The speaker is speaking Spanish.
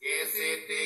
que se te